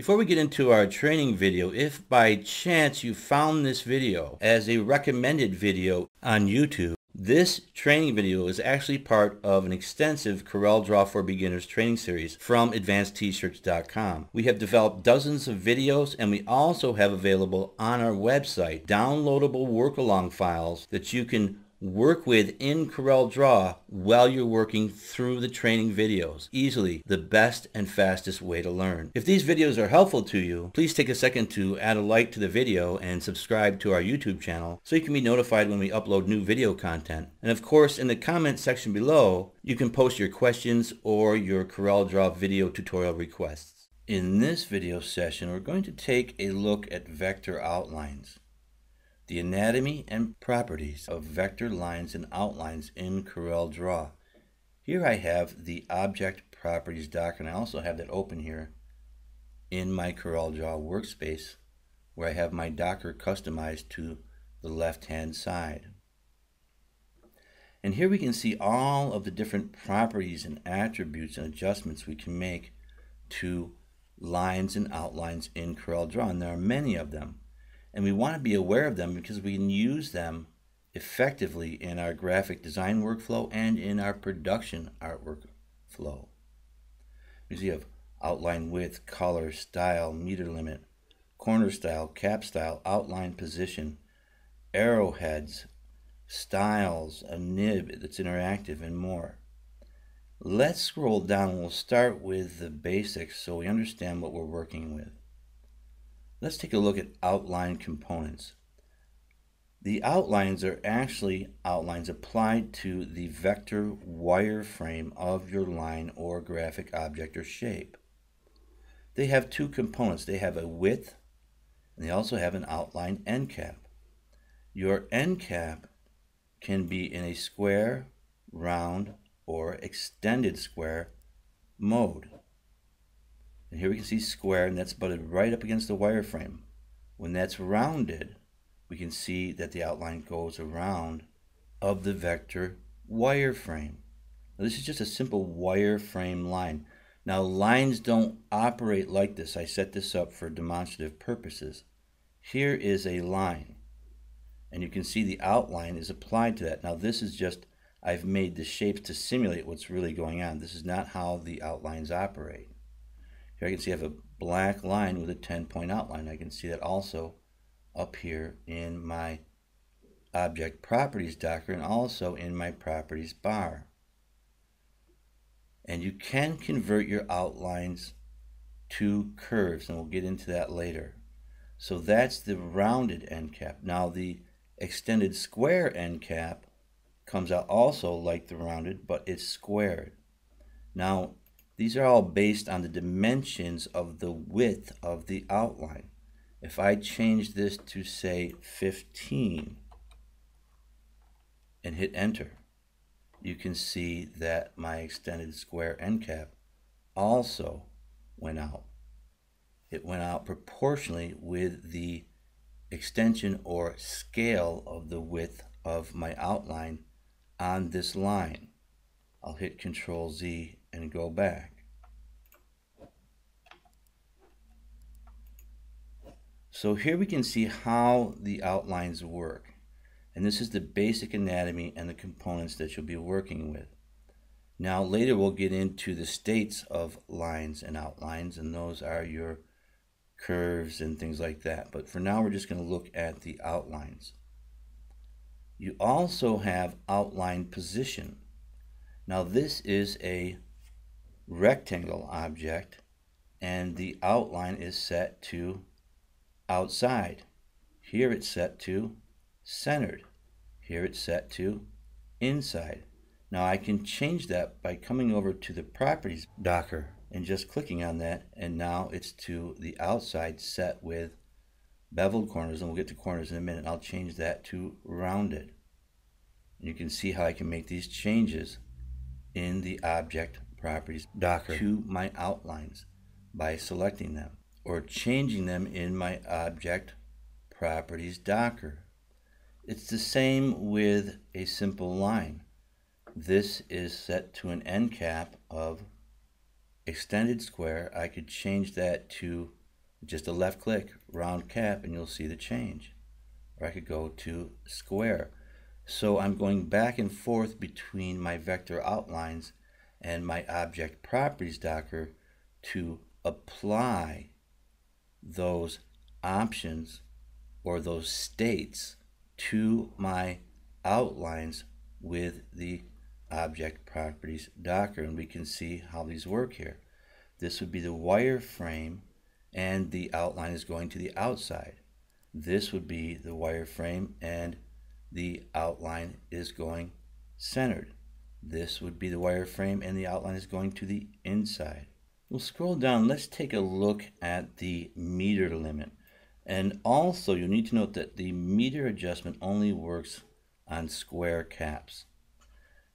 Before we get into our training video, if by chance you found this video as a recommended video on YouTube, this training video is actually part of an extensive Corel Draw for Beginners training series from AdvancedTshirts.com. We have developed dozens of videos and we also have available on our website downloadable work-along files that you can work with in Corel Draw while you're working through the training videos. Easily the best and fastest way to learn. If these videos are helpful to you, please take a second to add a like to the video and subscribe to our YouTube channel so you can be notified when we upload new video content. And of course, in the comment section below, you can post your questions or your Corel Draw video tutorial requests. In this video session, we're going to take a look at vector outlines the anatomy and properties of vector lines and outlines in Corel Draw. Here I have the object properties docker, and I also have that open here in my Corel Draw workspace where I have my docker customized to the left hand side. And here we can see all of the different properties and attributes and adjustments we can make to lines and outlines in Corel Draw, and there are many of them. And we want to be aware of them because we can use them effectively in our graphic design workflow and in our production artwork flow. We have outline width, color, style, miter limit, corner style, cap style, outline position, arrowheads, styles, a nib that's interactive, and more. Let's scroll down. We'll start with the basics so we understand what we're working with. Let's take a look at outline components. The outlines are actually outlines applied to the vector wireframe of your line or graphic object or shape. They have two components. They have a width and they also have an outline end cap. Your end cap can be in a square, round, or extended square mode. And here we can see square, and that's butted right up against the wireframe. When that's rounded, we can see that the outline goes around of the vector wireframe. Now this is just a simple wireframe line. Now lines don't operate like this. I set this up for demonstrative purposes. Here is a line. And you can see the outline is applied to that. Now this is just, I've made the shapes to simulate what's really going on. This is not how the outlines operate. Here I can see I have a black line with a 10 point outline. I can see that also up here in my object properties docker and also in my properties bar. And you can convert your outlines to curves and we'll get into that later. So that's the rounded end cap. Now the extended square end cap comes out also like the rounded but it's squared. Now these are all based on the dimensions of the width of the outline. If I change this to say 15 and hit enter, you can see that my extended square end cap also went out. It went out proportionally with the extension or scale of the width of my outline on this line. I'll hit Control Z and go back. So here we can see how the outlines work. And this is the basic anatomy and the components that you'll be working with. Now later we'll get into the states of lines and outlines and those are your curves and things like that. But for now we're just going to look at the outlines. You also have outline position. Now this is a rectangle object and the outline is set to outside. Here it's set to centered. Here it's set to inside. Now I can change that by coming over to the properties docker and just clicking on that and now it's to the outside set with beveled corners and we'll get to corners in a minute. I'll change that to rounded. You can see how I can make these changes in the object properties docker to my outlines by selecting them or changing them in my object properties docker. It's the same with a simple line. This is set to an end cap of extended square. I could change that to Just a left click, round cap, and you'll see the change. Or I could go to square. So I'm going back and forth between my vector outlines and my object properties docker to apply those options or those states to my outlines with the object properties docker and we can see how these work here. This would be the wireframe and the outline is going to the outside. This would be the wireframe and the outline is going centered. This would be the wireframe and the outline is going to the inside. We'll scroll down. Let's take a look at the miter limit. And also you'll need to note that the miter adjustment only works on square caps.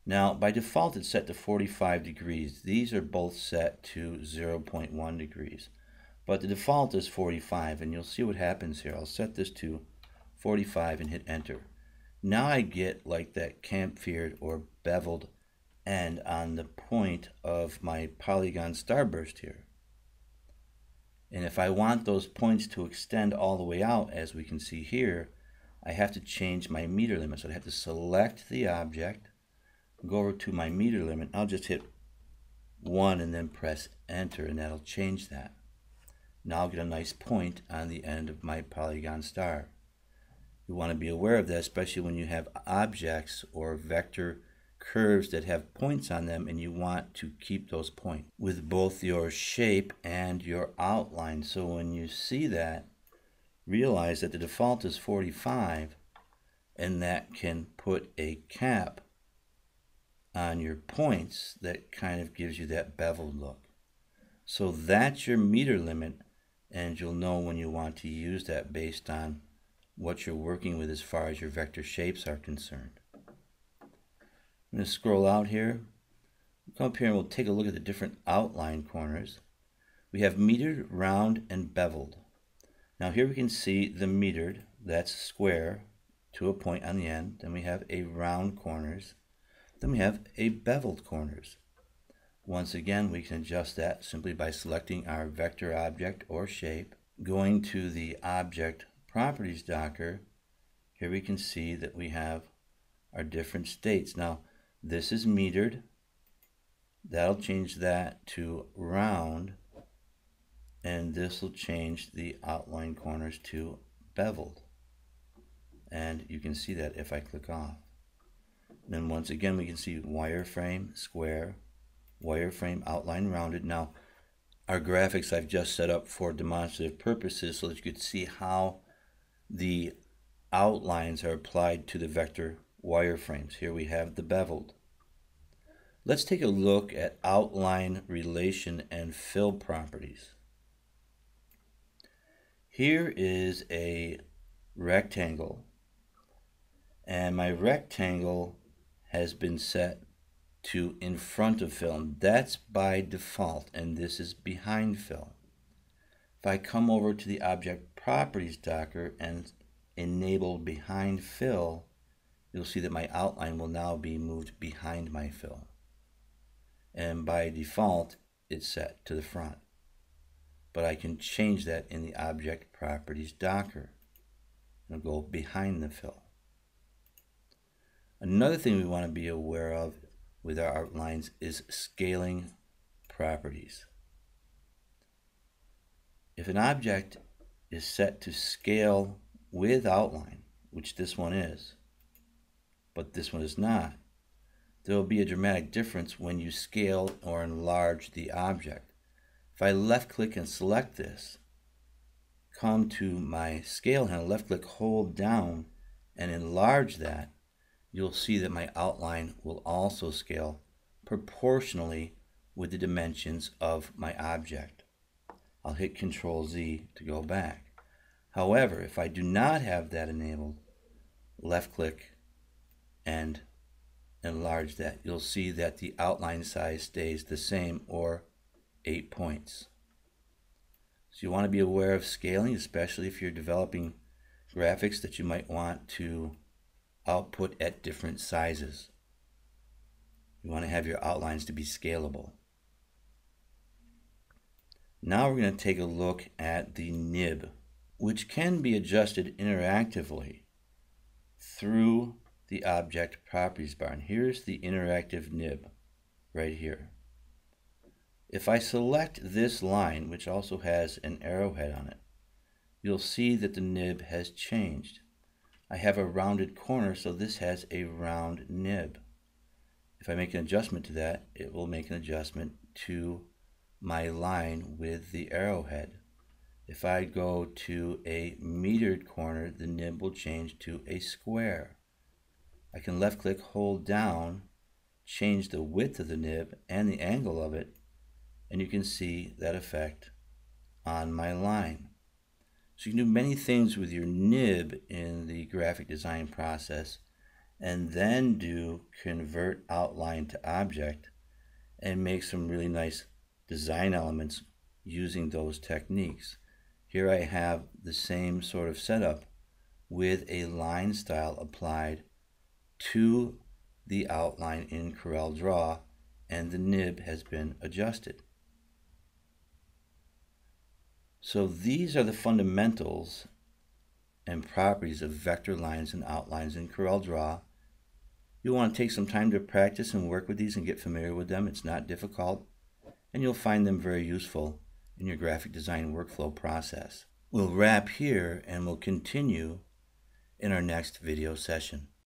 Now by default it's set to 45 degrees. These are both set to 0.1 degrees. But the default is 45 and you'll see what happens here. I'll set this to 45 and hit enter. Now I get like that chamfered or beveled end on the point of my polygon starburst here. And if I want those points to extend all the way out, as we can see here, I have to change my miter limit. So I have to select the object, go over to my miter limit. I'll just hit 1 and then press enter and that'll change that. Now I'll get a nice point on the end of my polygon star. You want to be aware of that, especially when you have objects or vector curves that have points on them and you want to keep those points with both your shape and your outline. So when you see that, realize that the default is 45 and that can put a cap on your points that kind of gives you that beveled look. So that's your miter limit and you'll know when you want to use that based on what you're working with as far as your vector shapes are concerned. I'm going to scroll out here. Come up here and we'll take a look at the different outline corners. We have mitered, round, and beveled. Now here we can see the mitered, that's square to a point on the end. Then we have a round corners. Then we have a beveled corners. Once again, we can adjust that simply by selecting our vector object or shape, going to the object properties docker. Here we can see that we have our different states. Now, this is mitered. That'll change that to round. And this will change the outline corners to beveled. And you can see that if I click off. Then once again, we can see wireframe, square, wireframe outline rounded. Now, our graphics I've just set up for demonstrative purposes so that you could see how the outlines are applied to the vector wireframes. Here we have the beveled. Let's take a look at outline relation and fill properties. Here is a rectangle and my rectangle has been set to in front of fill. That's by default, and this is behind fill. If I come over to the Object Properties Docker and enable behind fill, you'll see that my outline will now be moved behind my fill. And by default, it's set to the front. But I can change that in the Object Properties Docker. I'll go behind the fill. Another thing we want to be aware of with our outlines is scaling properties. If an object is set to scale with outline, which this one is, but this one is not, there will be a dramatic difference when you scale or enlarge the object. If I left click and select this, come to my scale handle, left click, hold down, and enlarge that, you'll see that my outline will also scale proportionally with the dimensions of my object. I'll hit Control Z to go back. However, if I do not have that enabled, left click and enlarge that, you'll see that the outline size stays the same or 8 points. So you want to be aware of scaling, especially if you're developing graphics that you might want to output at different sizes. You want to have your outlines to be scalable. Now we're going to take a look at the nib, which can be adjusted interactively through the object properties bar. And here's the interactive nib right here. If I select this line, which also has an arrowhead on it, you'll see that the nib has changed. I have a rounded corner, so this has a round nib. If I make an adjustment to that, it will make an adjustment to my line with the arrowhead. If I go to a mitered corner, the nib will change to a square. I can left click, hold down, change the width of the nib and the angle of it, and you can see that effect on my line. So you can do many things with your nib in the graphic design process and then do convert outline to object and make some really nice design elements using those techniques. Here I have the same sort of setup with a line style applied to the outline in Corel Draw and the nib has been adjusted. So these are the fundamentals and properties of vector lines and outlines in Corel Draw. You'll want to take some time to practice and work with these and get familiar with them. It's not difficult and you'll find them very useful in your graphic design workflow process. We'll wrap here and we'll continue in our next video session.